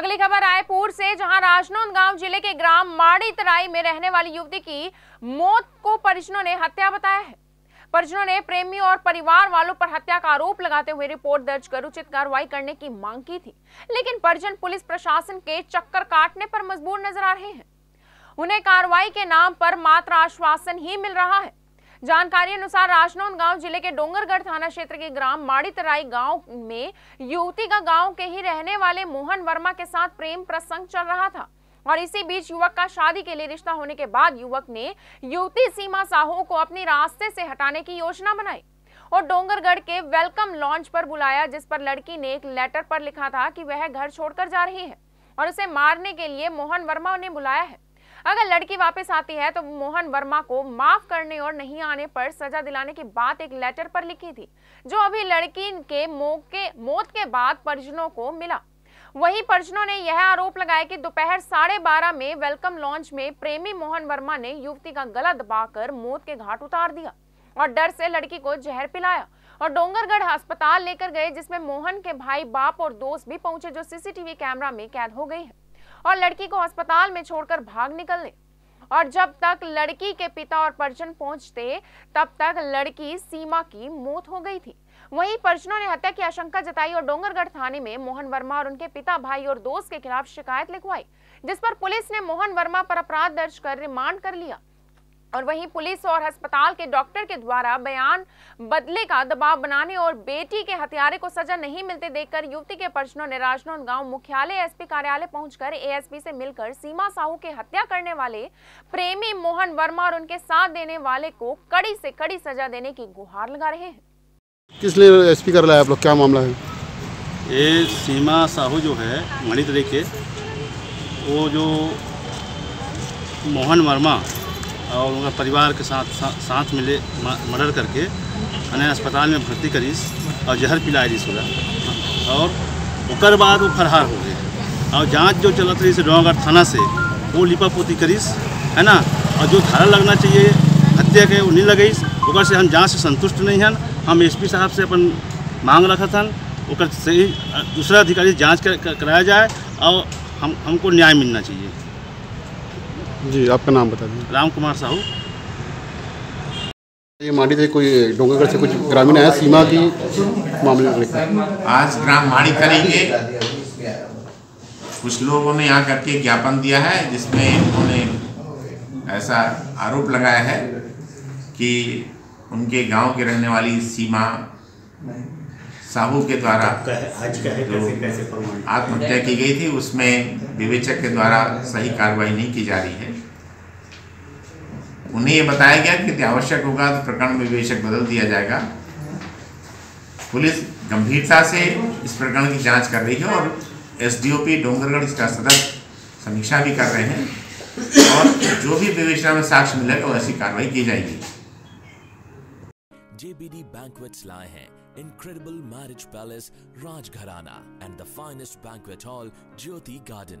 अगली खबर, रायपुर से, जहाँ राजनांदगांव ज़िले के ग्राम माड़ी तराई में रहने वाली युवती की मौत को परिजनों ने हत्या बताया है। परिजनों ने प्रेमी और परिवार वालों पर हत्या का आरोप लगाते हुए रिपोर्ट दर्ज कर उचित कार्रवाई करने की मांग की थी। लेकिन परिजन पुलिस प्रशासन के चक्कर काटने पर मजबूर नज़र आ रहे हैं। उन्हें कार्रवाई के नाम पर मात्र आश्वासन ही मिल रहा है। जानकारी अनुसार राजनांदगांव ज़िले के डोंगरगढ़ थाना क्षेत्र के ग्राम माड़ीतराई गाँव में युवती का गाँव के ही रहने वाले मोहन वर्मा के साथ प्रेम प्रसंग चल रहा था और इसी बीच युवक का शादी के लिए रिश्ता होने के बाद युवक ने युवती सीमा साहू को अपने रास्ते से हटाने की योजना बनाई और डोंगरगढ़ के वेलकम लॉन्च पर बुलाया, जिस पर लड़की ने एक लेटर पर लिखा था कि वह घर छोड़कर जा रही है और उसे मारने के लिए मोहन वर्मा ने बुलाया है। अगर लड़की वापस आती है तो मोहन वर्मा को माफ़ करने और नहीं आने पर सजा दिलाने की बात एक लेटर पर लिखी थी, जो अभी लड़की के मौके, मौत के बाद परिजनों को मिला। वहीं परिजनों ने यह आरोप लगाया कि दोपहर साढ़े बारह में वेलकम लॉन्च में प्रेमी मोहन वर्मा ने युवती का गला दबाकर मौत के घाट उतार दिया और डर से लड़की को जहर पिलाया और डोंगरगढ़ अस्पताल लेकर गए, जिसमें मोहन के भाई, बाप और दोस्त भी पहुँचे, जो सीसीटीवी कैमरा में कैद हो गई है। और लड़की को अस्पताल में छोड़कर भाग निकलने। और जब तक लड़की के पिता और परिजन पहुँचते, तब तक लड़की सीमा की मौत हो गई थी। वहीं परिजनों ने हत्या की आशंका जताई और डोंगरगढ़ थाने में मोहन वर्मा और उनके पिता, भाई और दोस्त के खिलाफ शिकायत लिखवाई, जिस पर पुलिस ने मोहन वर्मा पर अपराध दर्ज कर रिमांड कर लिया। और वहीं पुलिस और अस्पताल के डॉक्टर के द्वारा बयान बदले का दबाव बनाने और बेटी के हत्यारे को सजा नहीं मिलते देखकर युवती के परिजनों ने राजनांदगांव मुख्यालय एसपी कार्यालय पहुंचकर एएसपी से मिलकर सीमा साहू के हत्या करने वाले प्रेमी मोहन वर्मा और उनके साथ देने वाले को कड़ी से कड़ी सजा देने की गुहार लगा रहे हैं। किस लिए एसपी कर लाया आप लोग? क्या मामला है? ये सीमा साहू जो है मणितरी के वो जो मोहन वर्मा और उनका परिवार के साथ सा, साथ मिले मर्डर करके अने अस्पताल में भर्ती करीस और जहर पिलाए रही सुबह। और ओकर बाद वो फरहार हो गए। और जाँच जो चलत रही से डोंगरगढ़ थाना से वो लिपा पोती करीस है ना? और जो धारा लगना चाहिए हत्या के वो नहीं लगई ओकर से हम जाँच से संतुष्ट नहीं हैं हम एसपी साहब से अपन मांग रखा था ओकर सही दूसरा अधिकारी जाँच कर, कर, कराया जाए और हम हमको न्याय मिलना चाहिए। जी आपका नाम बता दें राम कुमार साहू। ये माड़ी से कोई डोंगरगढ़ से कुछ ग्रामीण आया सीमा की मामले लेकर? आज ग्राम माड़ी करेंगे। कुछ लोगों ने यहाँ करके ज्ञापन दिया है जिसमें उन्होंने ऐसा आरोप लगाया है कि उनके गाँव के रहने वाली सीमा साहू के द्वारा जो आत्महत्या की गई थी उसमें विवेचक के द्वारा सही कार्रवाई नहीं की जा रही है। उन्हें ये बताया गया कि यदि आवश्यक होगा तो प्रकरण में विवेचक बदल दिया जाएगा पुलिस गंभीरता से इस प्रकरण की जाँच कर रही है और एसडीओपी डोंगरगढ़ इसका सदर समीक्षा भी कर रहे हैं और जो भी विवेचना में साक्ष्य मिलेगा वैसी कार्रवाई की जाएगी JBD Banquets lie हैं incredible marriage palace, Rajgharana and the finest banquet hall, Jyoti Garden.